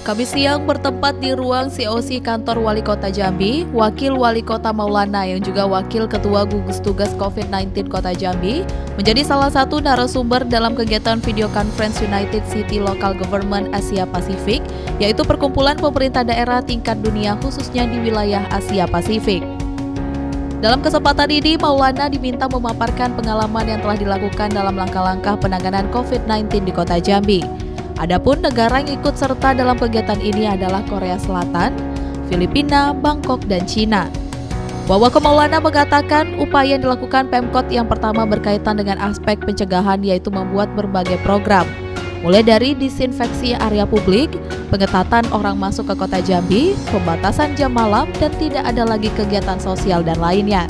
Kami siang bertempat di ruang COC kantor Wali Kota Jambi, Wakil Wali Kota Maulana yang juga Wakil Ketua Gugus Tugas COVID-19 Kota Jambi menjadi salah satu narasumber dalam kegiatan video conference United City Local Government Asia Pasifik, yaitu perkumpulan pemerintah daerah tingkat dunia khususnya di wilayah Asia Pasifik. Dalam kesempatan ini, Maulana diminta memaparkan pengalaman yang telah dilakukan dalam langkah-langkah penanganan COVID-19 di Kota Jambi. Adapun negara yang ikut serta dalam kegiatan ini adalah Korea Selatan, Filipina, Bangkok, dan Cina. Wawa Kemaulana mengatakan upaya yang dilakukan Pemkot yang pertama berkaitan dengan aspek pencegahan yaitu membuat berbagai program, mulai dari disinfeksi area publik, pengetatan orang masuk ke kota Jambi, pembatasan jam malam, dan tidak ada lagi kegiatan sosial dan lainnya.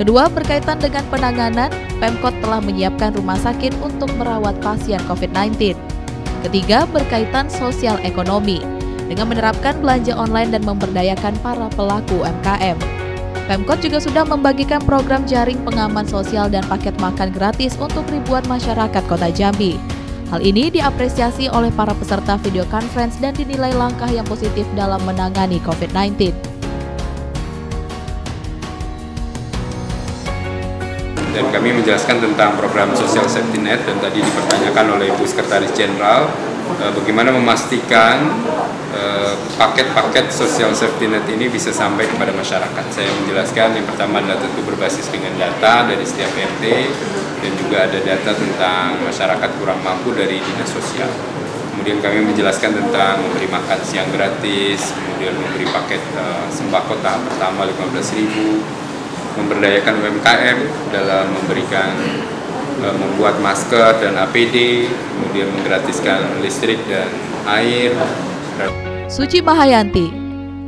Kedua, berkaitan dengan penanganan, Pemkot telah menyiapkan rumah sakit untuk merawat pasien COVID-19. Ketiga, berkaitan sosial ekonomi dengan menerapkan belanja online dan memberdayakan para pelaku UMKM. Pemkot juga sudah membagikan program jaring pengaman sosial dan paket makan gratis untuk ribuan masyarakat kota Jambi. Hal ini diapresiasi oleh para peserta video conference dan dinilai langkah yang positif dalam menangani COVID-19. Dan kami menjelaskan tentang program Social Safety Net dan tadi dipertanyakan oleh Ibu Sekretaris Jenderal eh, bagaimana memastikan eh, paket-paket Social Safety Net ini bisa sampai kepada masyarakat. Saya menjelaskan yang pertama adalah tentu berbasis dengan data dari setiap RT dan juga ada data tentang masyarakat kurang mampu dari dinas sosial. Kemudian kami menjelaskan tentang memberi makan siang gratis, kemudian memberi paket uh, sembako tahap pertama 15.000, memberdayakan UMKM dalam memberikan uh, membuat masker dan APD, kemudian menggratiskan listrik dan air. Suci Mahayanti,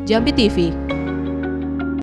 Jambi TV.